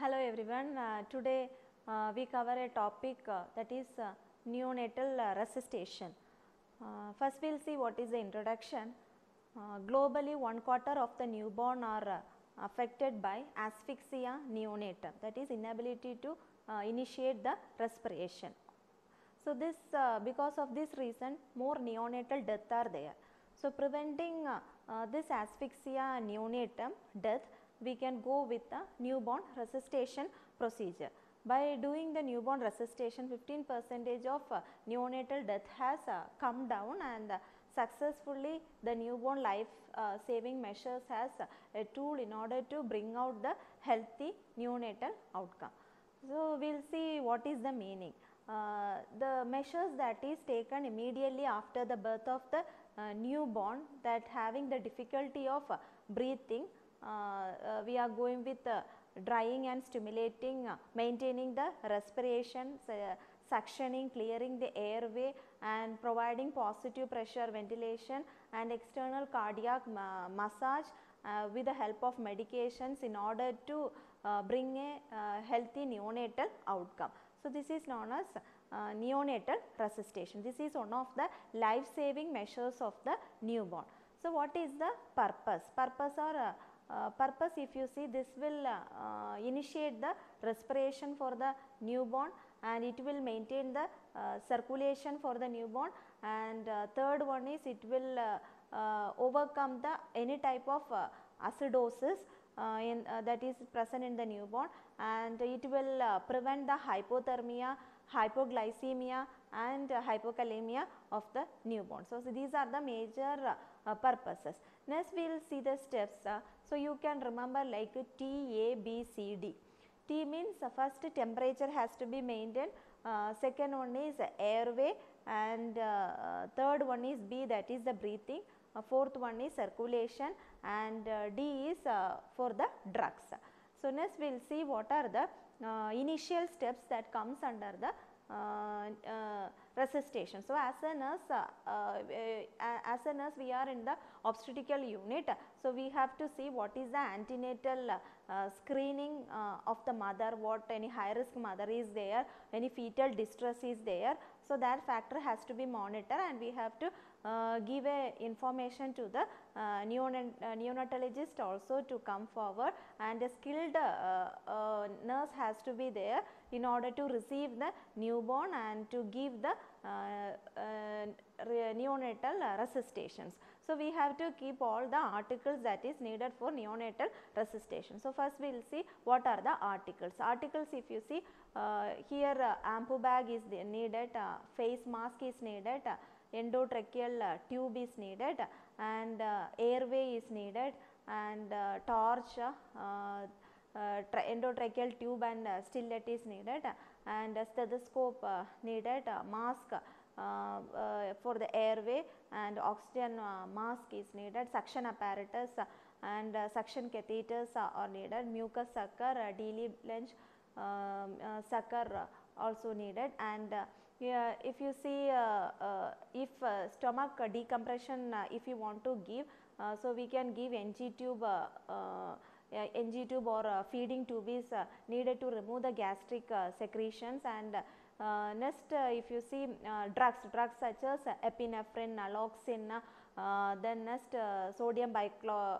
Hello everyone. Uh, today uh, we cover a topic uh, that is uh, neonatal uh, resuscitation. Uh, first we will see what is the introduction. Globally one quarter of the newborn are affected by asphyxia neonatorum that is inability to initiate the respiration. So, this because of this reason more neonatal death are there. So, preventing this asphyxia neonatorum death we can go with the newborn resuscitation procedure. By doing the newborn resuscitation 15 percentage of uh, neonatal death has uh, come down and uh, successfully the newborn life uh, saving measures has uh, a tool in order to bring out the healthy neonatal outcome. So, we will see what is the meaning. Uh, the measures that is taken immediately after the birth of the uh, newborn that having the difficulty of uh, breathing, we are going with uh, drying and stimulating, uh, maintaining the respiration, uh, suctioning, clearing the airway and providing positive pressure ventilation and external cardiac ma- massage uh, with the help of medications in order to uh, bring a uh, healthy neonatal outcome. So, this is known as uh, neonatal resuscitation. This is one of the life saving measures of the newborn. So, what is the purpose? Purpose or uh, purpose if you see this will uh, uh, initiate the respiration for the newborn and it will maintain the uh, circulation for the newborn. And third one is it will overcome the any type of acidosis in, that is present in the newborn. And it will prevent the hypothermia, hypoglycemia and uh, hypokalemia of the newborn. So, so these are the major uh, purposes. Next we will see the steps. uh, so, you can remember like T, A, B, C, D. T means uh, first temperature has to be maintained, uh, second one is airway and third one is B that is the breathing, fourth one is circulation and D is for the drugs. So, next we will see what are the uh, initial steps that comes under the uh, uh, resuscitation. So, as a nurse, uh, uh, as a nurse we are in the obstetrical unit. So, we have to see what is the antenatal screening of the mother, what any high risk mother is there, any fetal distress is there. So, that factor has to be monitored and we have to uh, give a information to the uh, neonat uh, neonatologist also to come forward and a skilled uh, uh, nurse has to be there in order to receive the newborn and to give the neonatal resuscitations. So, we have to keep all the articles that is needed for neonatal resuscitation. So, first we will see what are the articles. Articles if you see uh, here uh, Ambu bag is needed, uh, face mask is needed, uh, endotracheal uh, tube is needed and uh, airway is needed and uh, torch, uh, endotracheal tube and uh, stylet is needed and uh, stethoscope uh, needed, mask for the airway and oxygen uh, mask is needed, suction apparatus uh, and uh, suction catheters uh, are needed, mucus sucker, uh, Blanche um, uh, sucker uh, also needed and uh, yeah, if you see uh, uh, if uh, stomach uh, decompression uh, if you want to give uh, so we can give NG tube uh, uh, uh, NG tube or uh, feeding tube is uh, needed to remove the gastric uh, secretions and uh, next uh, if you see uh, drugs drugs such as uh, epinephrine naloxone uh, then next uh, sodium uh,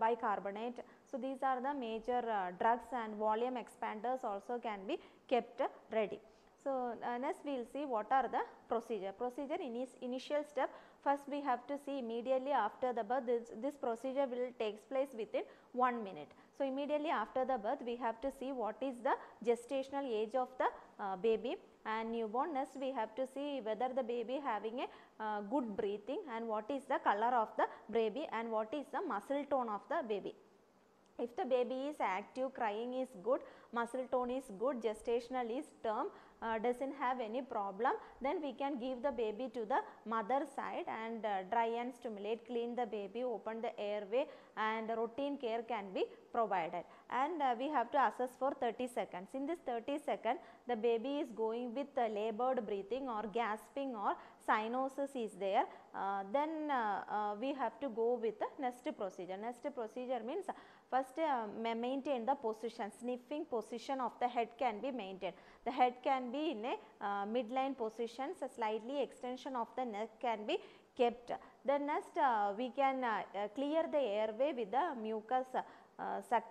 bicarbonate so these are the major uh, drugs and volume expanders also can be kept ready so, uh, next we will see what are the procedure. Procedure in initial step first we have to see immediately after the birth this, this procedure will takes place within 1 minute. So, immediately after the birth we have to see what is the gestational age of the uh, baby and newborn next we have to see whether the baby having a uh, good breathing and what is the color of the baby and what is the muscle tone of the baby. If the baby is active, crying is good, muscle tone is good, gestational is term, uh, does not have any problem, then we can give the baby to the mother side and uh, dry and stimulate, clean the baby, open the airway and routine care can be provided. And uh, we have to assess for 30 seconds. In this 30 seconds, the baby is going with uh, labored breathing or gasping or cyanosis is there, uh, then uh, we have to go with the procedure. Next procedure means first maintain the position, sniffing position of the head can be maintained. The head can be in a uh, midline position, so slightly extension of the neck can be kept. Then next uh, we can uh, uh, clear the airway with the mucus uh, uh, suc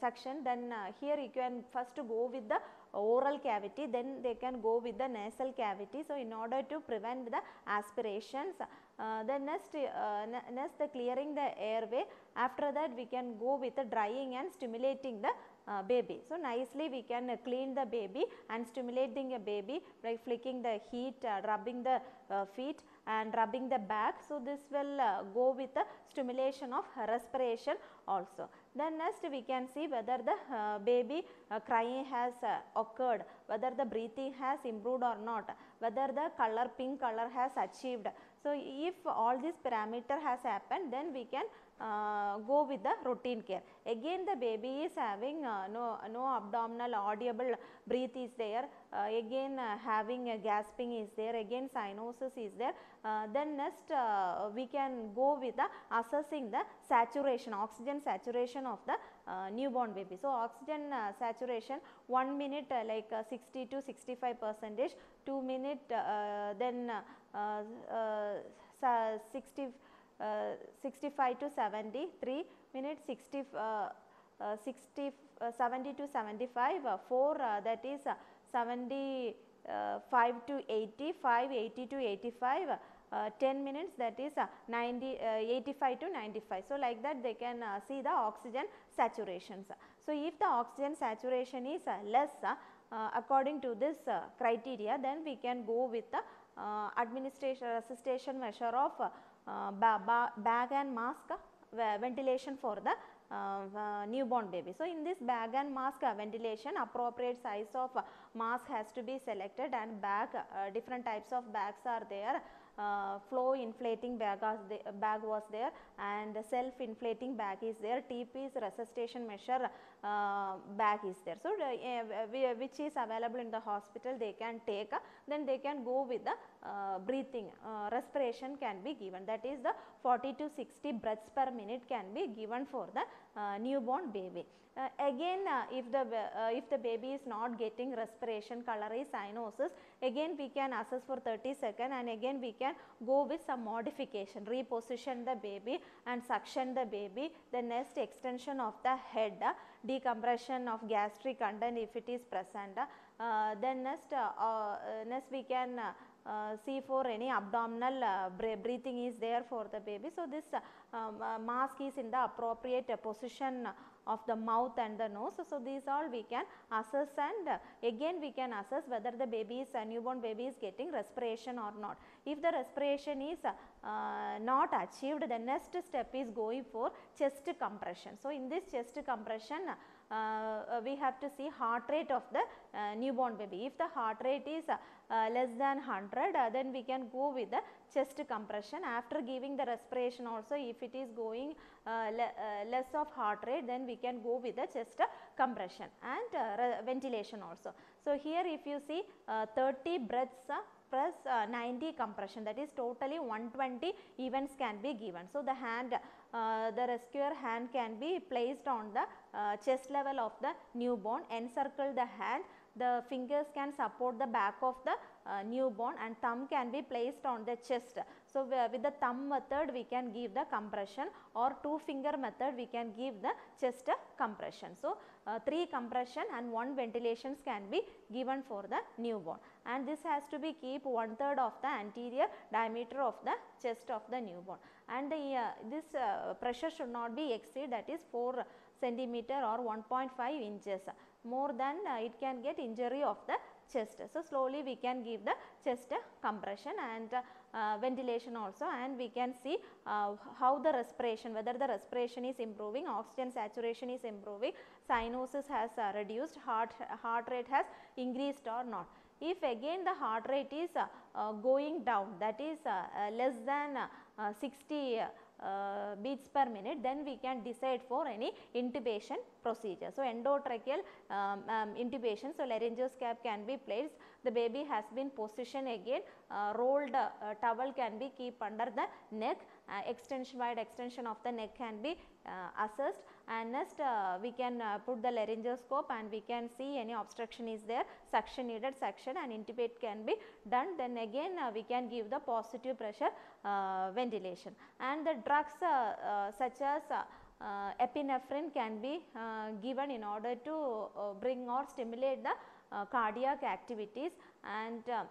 suction. Then here you can first go with the oral cavity, then they can go with the nasal cavity. So, in order to prevent the aspirations, uh, then next, uh, next the clearing the airway. After that, we can go with the drying and stimulating the uh, baby. So, nicely we can uh, clean the baby and stimulating a baby by flicking the heat, uh, rubbing the uh, feet and rubbing the back. So, this will uh, go with the stimulation of respiration also. Then next we can see whether the uh, baby uh, crying has uh, occurred, whether the breathing has improved or not, whether the color pink color has achieved. So, if all these parameter has happened then we can uh, go with the routine care. Again the baby is having uh, no, no abdominal audible breath is there, uh, again uh, having a gasping is there, again cyanosis is there. Uh, then next uh, we can go with the assessing the saturation, oxygen saturation of the newborn baby. So, oxygen saturation 1 minute like uh, 60 to 65 percentage, 2 minute then uh, uh, 60 uh, 65 to 70, 3 minutes 60, uh, uh, 60 uh, 70 to 75, uh, 4 uh, that is uh, 75 to 80, 5 80 to 85, uh, 10 minutes that is uh, 90, uh, 85 to 95. So, like that they can see the oxygen saturations. So, if the oxygen saturation is less according to this criteria then we can go with the administration resuscitation measure of ba- ba- bag and mask ventilation for the uh, newborn baby. So, in this bag and mask uh, ventilation appropriate size of uh, mask has to be selected and bag uh, different types of bags are there. Uh, flow inflating bag, bag was there and self inflating bag is there T-piece resuscitation measure uh, bag is there. So, uh, which is available in the hospital they can take uh, then they can go with the uh, breathing uh, respiration can be given that is the 40 to 60 breaths per minute can be given for the newborn baby. Uh, again uh, if the uh, if the baby is not getting respiration color is cyanosis again we can assess for 30 second and again we can go with some modification reposition the baby and suction the baby the next extension of the head uh, decompression of gastric content if it is present uh, then next uh, uh, next we can uh, uh, see for any abdominal uh, breathing is there for the baby. So, this uh, um, uh, mask is in the appropriate position of the mouth and the nose. So, so these all we can assess and again we can assess whether the baby is uh, newborn baby is getting respiration or not. If the respiration is uh, not achieved the next step is going for chest compression. So, in this chest compression uh, we have to see heart rate of the uh, newborn baby. If the heart rate is uh, less than 100 uh, then we can go with the chest compression after giving the respiration also if it is going uh, le uh, less of heart rate then we can go with the chest compression and ventilation also. So, here if you see uh, 30 breaths plus uh, 90 compression that is totally 120 events can be given. So, the hand uh, the rescuer hand can be placed on the uh, chest level of the newborn encircle the hand the fingers can support the back of the uh, newborn and thumb can be placed on the chest. So, with the thumb method we can give the compression or two finger method we can give the chest compression. So, uh, 3 compression and 1 ventilations can be given for the newborn and this has to be keep one third of the anterior diameter of the chest of the newborn and the, uh, this uh, pressure should not be exceed that is 4 centimeter or 1.5 inches more than uh, it can get injury of the chest. So, slowly we can give the chest compression and uh, uh, ventilation also and we can see uh, how the respiration whether the respiration is improving, oxygen saturation is improving, cyanosis has uh, reduced, heart, heart rate has increased or not. If again the heart rate is uh, uh, going down that is uh, uh, less than uh, uh, 60 uh, beats per minute then we can decide for any intubation procedure. So, endotracheal um, um, intubation. So, laryngoscope can be placed the baby has been positioned again uh, rolled uh, towel can be keep under the neck uh, extension wide extension of the neck can be uh, assessed. And next uh, we can uh, put the laryngoscope and we can see any obstruction is there suction needed suction and intubate can be done. Then again we can give the positive pressure ventilation. And the drugs such as epinephrine can be given in order to bring or stimulate the cardiac activities and uh,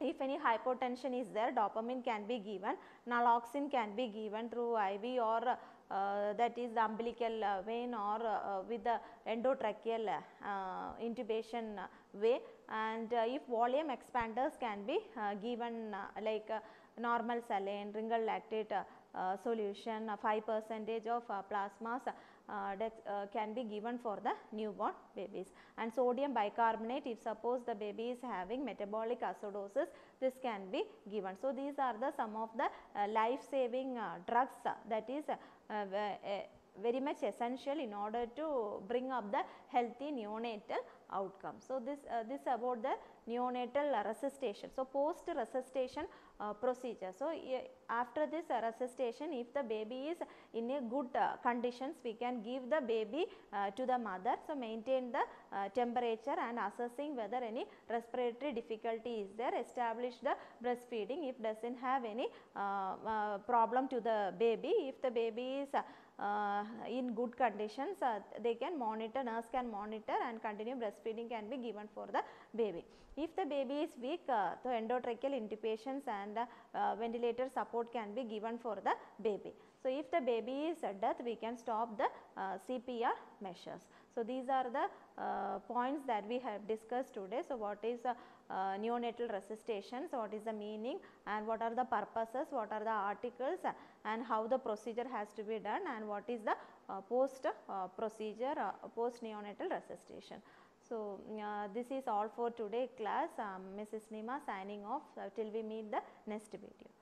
if any hypotension is there dopamine can be given naloxone can be given through IV or uh, that is the umbilical uh, vein or uh, with the endotracheal uh, intubation uh, way. And uh, if volume expanders can be uh, given uh, like uh, normal saline Ringer lactate uh, uh, solution uh, 5 percentage of uh, plasmas uh, uh, can be given for the newborn babies and sodium bicarbonate if suppose the baby is having metabolic acidosis this can be given. So, these are the some of the uh, life saving uh, drugs uh, that is uh, uh, very much essential in order to bring up the healthy neonatal outcome. So, this, uh, this about the neonatal resuscitation. So, post resuscitation uh, procedure. So, after this resuscitation if the baby is in a good uh, conditions we can give the baby uh, to the mother. So, maintain the uh, temperature and assessing whether any respiratory difficulty is there establish the breastfeeding if does not have any problem to the baby if the baby is in good conditions uh, they can monitor nurse can monitor and continue breastfeeding can be given for the baby. If the baby is weak uh, endotracheal intubations and uh, ventilator support can be given for the baby. So, if the baby is at death we can stop the uh, CPR measures. So, these are the uh, points that we have discussed today. So, what is uh, uh, neonatal resuscitation, so what is the meaning and what are the purposes, what are the articles and how the procedure has to be done and what is the uh, post uh, procedure uh, post neonatal resuscitation. So, this is all for today class. Um, Mrs. Nima signing off till we meet the next video.